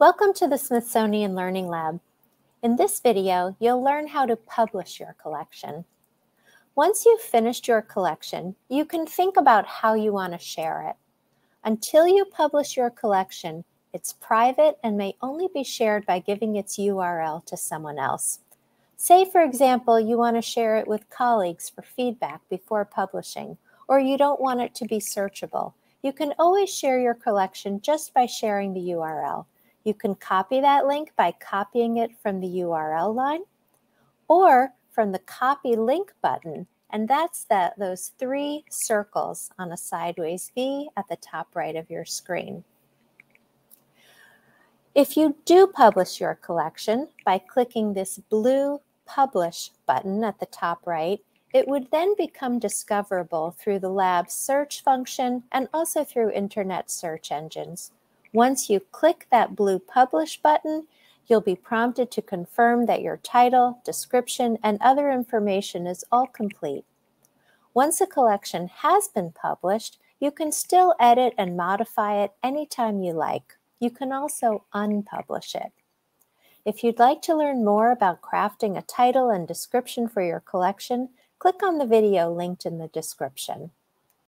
Welcome to the Smithsonian Learning Lab. In this video, you'll learn how to publish your collection. Once you've finished your collection, you can think about how you want to share it. Until you publish your collection, it's private and may only be shared by giving its URL to someone else. Say, for example, you want to share it with colleagues for feedback before publishing, or you don't want it to be searchable. You can always share your collection just by sharing the URL. You can copy that link by copying it from the URL line or from the copy link button. And that's that, those three circles on a sideways V at the top right of your screen. If you do publish your collection by clicking this blue Publish button at the top right, it would then become discoverable through the lab's search function and also through internet search engines. Once you click that blue Publish button, you'll be prompted to confirm that your title, description, and other information is all complete. Once a collection has been published, you can still edit and modify it anytime you like. You can also unpublish it. If you'd like to learn more about crafting a title and description for your collection, click on the video linked in the description.